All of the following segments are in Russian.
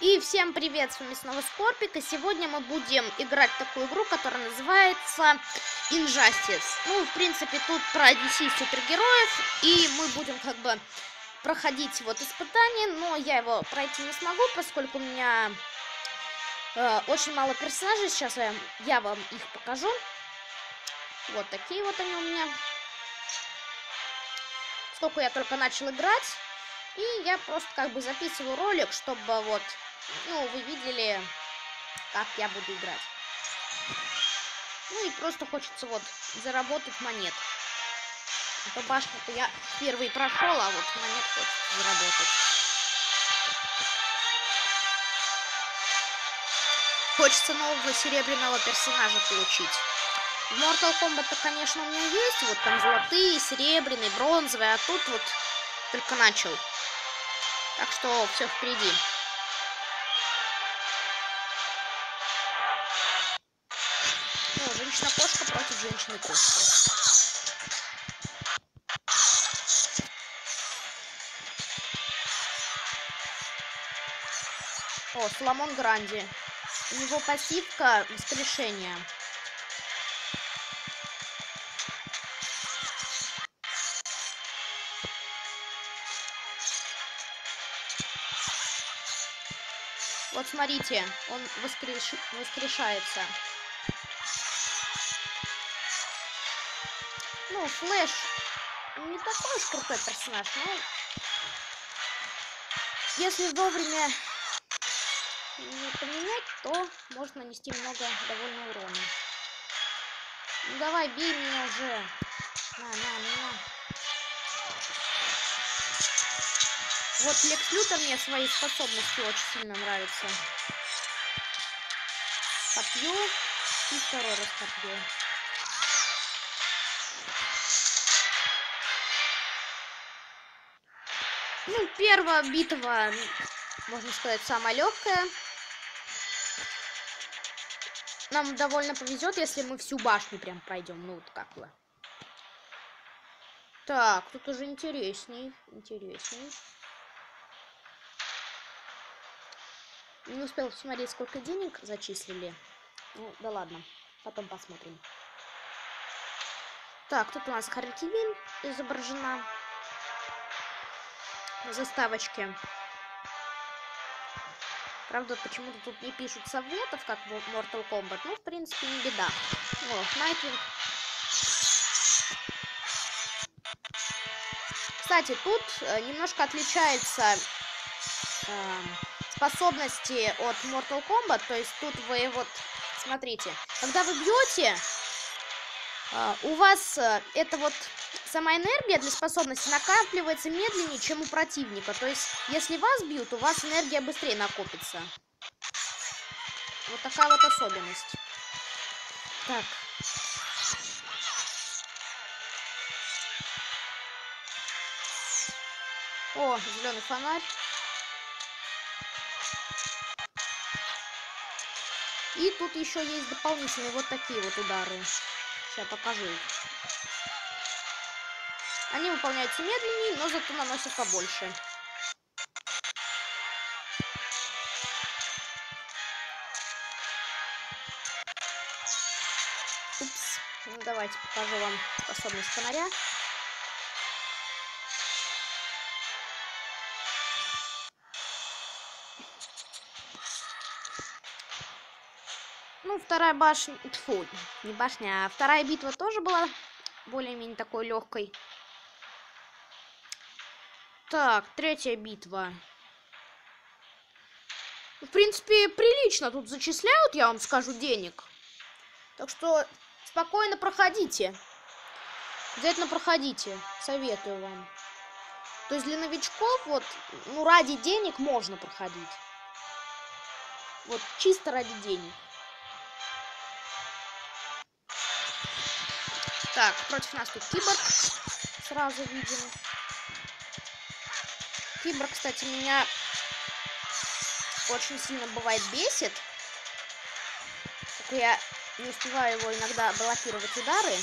И всем привет, с вами снова Скорпик, и сегодня мы будем играть в такую игру, которая называется Injustice. Ну, в принципе, тут про DC супергероев, и мы будем как бы проходить вот испытание, но я его пройти не смогу, поскольку у меня э, очень мало персонажей, сейчас я, я вам их покажу. Вот такие вот они у меня. Сколько я только начал играть. И я просто как бы записываю ролик, чтобы вот ну, вы видели, как я буду играть. Ну и просто хочется вот заработать монет. А башню-то я первый прошел, а вот монет хочется заработать. Хочется нового серебряного персонажа получить. В Mortal Kombat-то, конечно, у меня есть. Вот там золотые, серебряные, бронзовые. А тут вот только начал. Так что все впереди. Против женщины-кошки. О, Соломон Гранди. У него пассивка воскрешения. Вот смотрите, он воскреш... воскрешается. Ну, Флэш не такой уж крутой персонаж, но... Если вовремя не поменять, то можно нанести много довольно урона. Ну давай, бей меня уже. На, на, на. Вот Лекс Лютер мне свои способности очень сильно нравится. Копье и второй раз копье. Ну, первая битва, можно сказать, самая легкая. Нам довольно повезет, если мы всю башню прям пройдем. Ну, вот как бы. Так, тут уже интересней. Интересней. Не успел посмотреть, сколько денег зачислили. Ну, да ладно. Потом посмотрим. Так, тут у нас Харли изображена заставочки. Правда, почему-то тут не пишут советов, как в Mortal Kombat. Ну, в принципе, не беда. О, Найтвинг. Кстати, тут э, немножко отличается э, способности от Mortal Kombat. То есть тут вы вот, смотрите, когда вы бьете, э, у вас э, это вот сама энергия для способности накапливается медленнее, чем у противника. То есть, если вас бьют, у вас энергия быстрее накопится. Вот такая вот особенность. Так. О, зеленый фонарь. И тут еще есть дополнительные вот такие вот удары. Сейчас покажу их. Они выполняются медленнее, но зато наносят побольше. Упс. Ну, давайте покажу вам способность фонаря. Ну, вторая башня... Фу, не башня, а вторая битва тоже была более-менее такой легкой. Так, третья битва. В принципе, прилично тут зачисляют, я вам скажу, денег. Так что спокойно проходите. Обязательно проходите. Советую вам. То есть для новичков, вот, ну, ради денег можно проходить. Вот, чисто ради денег. Так, против нас тут киборг. Сразу видим. Кибер, кстати, меня очень сильно бывает бесит. Только я не успеваю его иногда блокировать удары.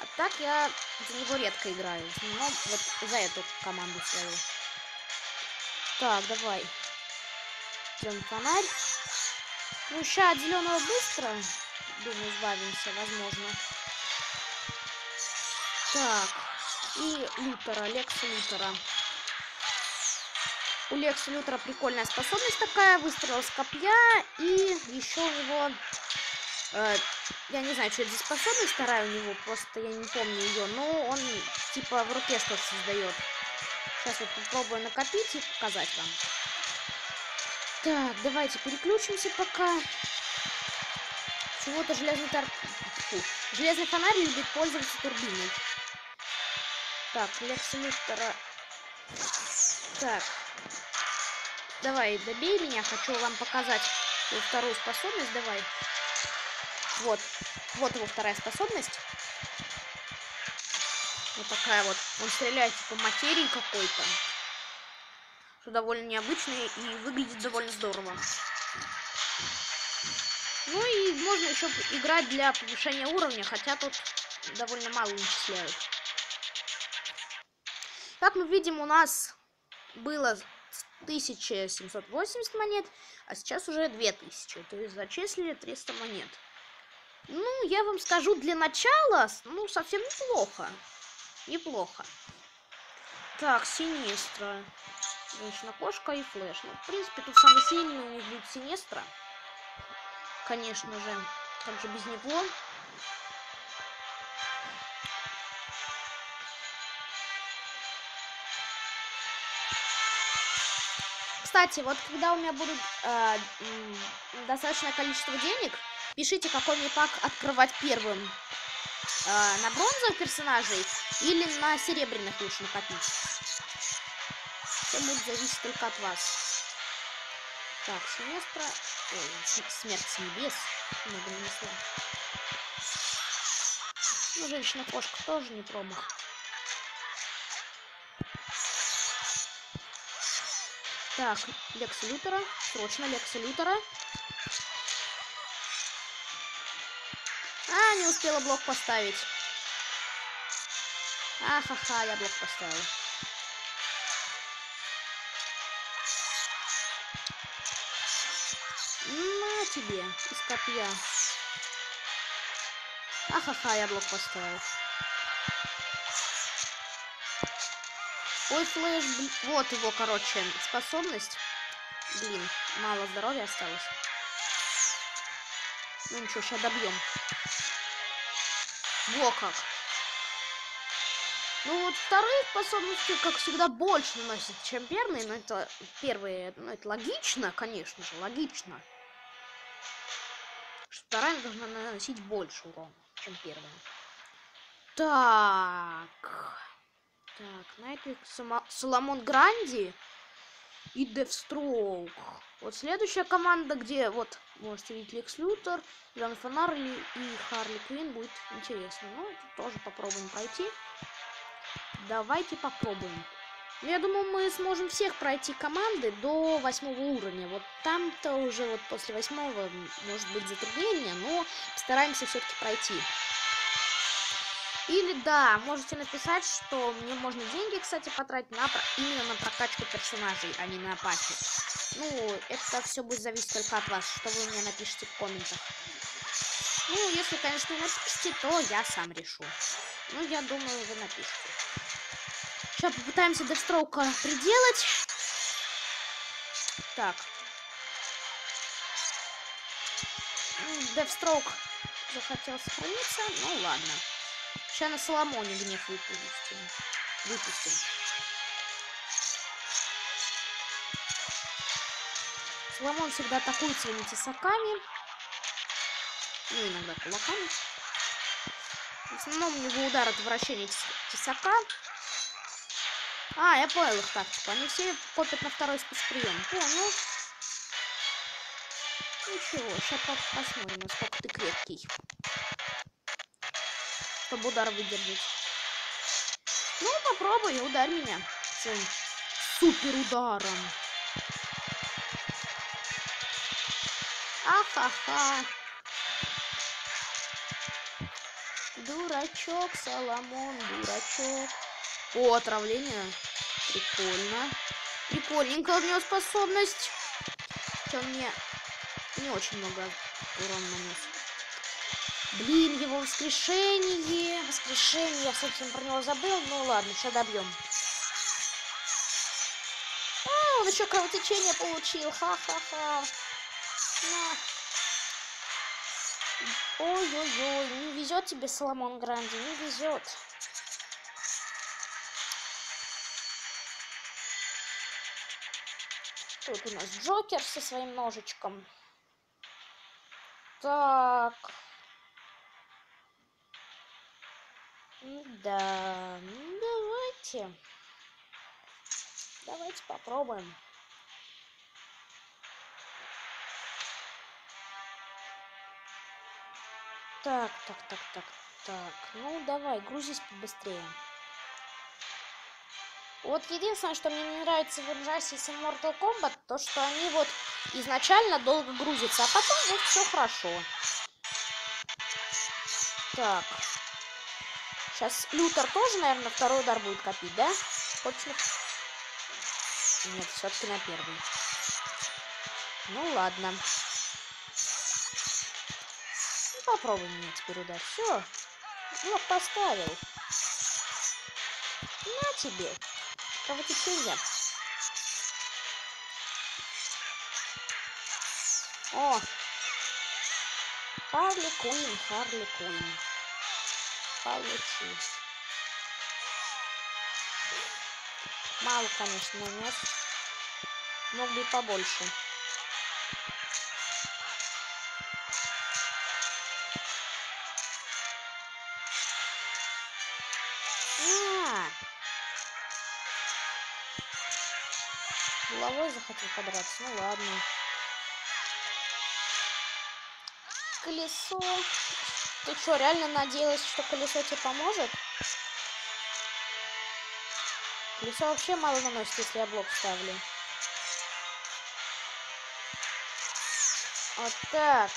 А так я за него редко играю. Основном вот за эту команду свою. Так, давай. Зеленый фонарь. Ну, сейчас от зеленого быстро, думаю, избавимся, возможно. Так, и Лютера, Лекса Лютера. У Лекса Лютера прикольная способность такая, выстрел с копья, и еще у него, э, я не знаю, что это за способность вторая у него, просто я не помню ее, но он типа в руке что-то создает. Сейчас вот попробую накопить и показать вам. Так, давайте переключимся пока. Чего-то железный тор... Фу. Железный фонарь любит пользоваться турбиной. Так, Лекс Лютера. Так, Давай, добей меня, хочу вам показать его вторую способность, давай. Вот, вот его вторая способность. Вот такая вот. Он стреляет по материи какой-то. Что довольно необычно и выглядит довольно здорово. Ну и можно еще играть для повышения уровня, хотя тут довольно мало начисляют. Как мы видим, у нас было 1780 монет, а сейчас уже 2000. То есть зачислили 300 монет. Ну, я вам скажу, для начала, ну, совсем неплохо. Неплохо. Так, Синестра. Женщина-кошка и Флэш. Ну, в принципе, тут самый сильный у них будет Синестра. Конечно же. Как же без него? Кстати, вот когда у меня будет э, достаточное количество денег, пишите, какой мне пак открывать первым. Э, на бронзовых персонажей или на серебряных лучше накопить. Все будет зависеть только от вас. Так, Синестра... Ой, смерть с небес. Много нанесла. Ну, женщина-кошка тоже не промах. Так, Лекса Лютера. Срочно Лекса Лютера. А, не успела блок поставить. Ахаха, я блок поставила. На тебе, из копья. Ахаха, я блок поставил. Ой, флеш, блин. Вот его, короче, способность. Блин, мало здоровья осталось. Ну ничего, сейчас добьем. Во как. Ну вот вторые способности, как всегда, больше наносят, чем первые, но это первые, ну это логично, конечно же, логично. Что вторая должна наносить больше урона, чем первая. Так. Так, Найтвик, Соломон Гранди и Девстроук. Вот следующая команда, где вот можете видеть Лекс Лютер, Жан Фонарли и Харли Квин будет интересно. Ну, тоже попробуем пройти. Давайте попробуем. Ну, я думаю, мы сможем всех пройти команды до восьмого уровня. Вот там-то уже вот после восьмого может быть затруднение, но постараемся все-таки пройти. Или да, можете написать, что мне можно деньги, кстати, потратить на, именно на прокачку персонажей, а не на пати. Ну, это все будет зависеть только от вас, что вы мне напишите в комментах. Ну, если, конечно, не напишите, то я сам решу. Ну, я думаю, вы напишите. Сейчас попытаемся Дестроука приделать. Так. Девстроук захотел сохраниться, ну ладно. Сейчас на Соломоне гнев выпустим. Выпустим. Соломон всегда атакует своими тесаками. Ну, иногда кулаками. В основном у него удар от вращения тесака. А, я понял их тактику. Они все копят на второй спецприем. Понял. Ничего, сейчас посмотрим, насколько ты крепкий чтобы удар выдержать. Ну, попробуй, ударь меня своим супер ударом. Ахаха. Дурачок, Соломон, дурачок. О, отравление. Прикольно. Прикольненькая у него способность. Хотя мне не очень много урона нанес. Блин, его воскрешение. Воскрешение. Я совсем про него забыл. Ну ладно, сейчас добьем. А, он еще кровотечение получил. Ха-ха-ха. Ой-ой-ой, не везет тебе, Соломон Гранди, не везет. Тут у нас Джокер со своим ножичком. Так. Да, давайте. Давайте попробуем. Так, так, так, так, так. Ну, давай, грузись побыстрее. Вот единственное, что мне не нравится в Injustice и Mortal Kombat, то что они вот изначально долго грузятся, а потом вот все хорошо. Так. Сейчас Лютер тоже, наверное, второй удар будет копить, да? Точно. Нет, все-таки на первый. Ну ладно. Ну, попробуем мне теперь удар. Все. Блок поставил. На тебе кровотечение. О! Харли Куин, Харли Куин. Получи. Мало, конечно, нет. Мог бы и побольше. головой захотел подраться. Ну ладно. Колесо. Ты что, реально надеялась, что колесо тебе поможет? Колесо вообще мало наносит, если я блок ставлю. Вот так.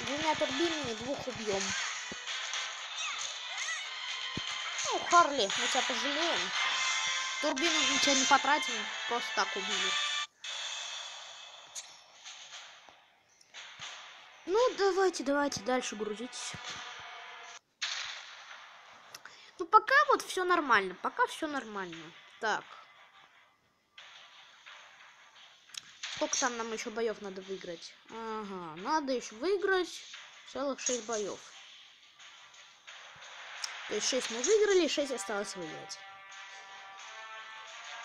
двумя турбинами двух убьем. Ну, Харли, мы тебя пожалеем. Турбину ничего не потратим, просто так убили. Ну, давайте, давайте дальше грузитесь. Ну, пока вот все нормально, пока все нормально. Так. Сколько там нам еще боев надо выиграть? Ага, надо еще выиграть целых 6 боев. То есть 6 мы выиграли, 6 осталось выиграть.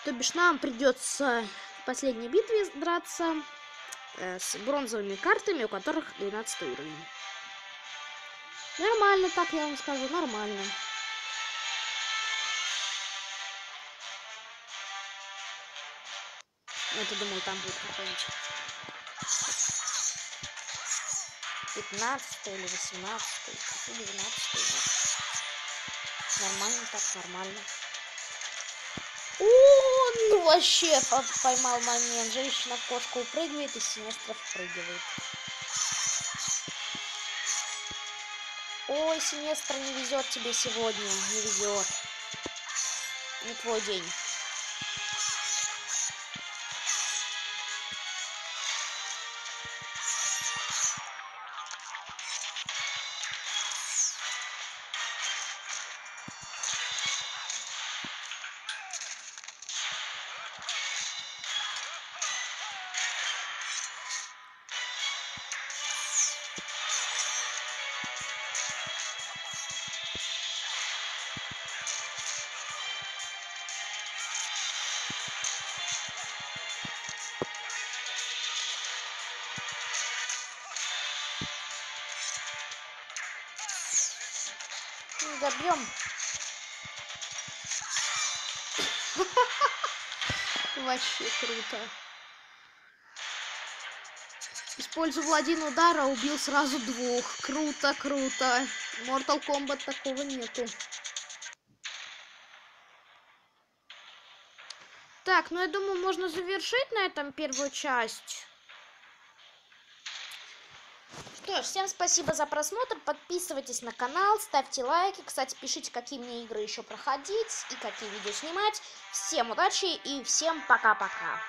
То бишь нам придется в последней битве драться э, с бронзовыми картами, у которых 12 уровень. Нормально, так я вам скажу, нормально. Я-то думал, там будет какой-нибудь 15 или 18 или 12 Нормально так, нормально. Ну вообще поймал момент. Женщина в кошку упрыгивает и Синестра впрыгивает. Ой, Синестра, не везет тебе сегодня. Не везет. Не твой день. Добьем. Вообще круто. Использовал один удар, а убил сразу двух. Круто, круто. Mortal Kombat такого нету. Так, ну я думаю, можно завершить на этом первую часть. Что ж, всем спасибо за просмотр, подписывайтесь на канал, ставьте лайки, кстати, пишите, какие мне игры еще проходить и какие видео снимать. Всем удачи и всем пока-пока.